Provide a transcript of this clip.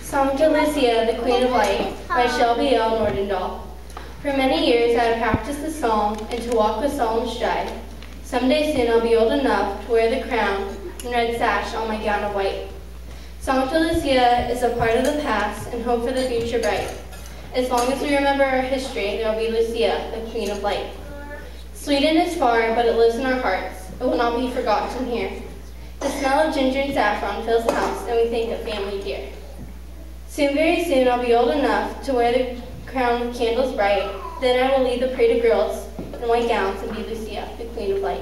Song to Lucia, the Queen of Light, by Shelby L. Nordendahl. For many years I have practiced the song and to walk with solemn stride. Someday soon I'll be old enough to wear the crown and red sash on my gown of white. Song to Lucia is a part of the past and hope for the future bright. As long as we remember our history, there will be Lucia, the Queen of Light. Sweden is far, but it lives in our hearts. It will not be forgotten here. The smell of ginger and saffron fills the house, and we think of family dear. Soon, very soon, I'll be old enough to wear the crown with candles bright. Then I will lead the parade of girls in white gowns and be Lucia, the Queen of Light.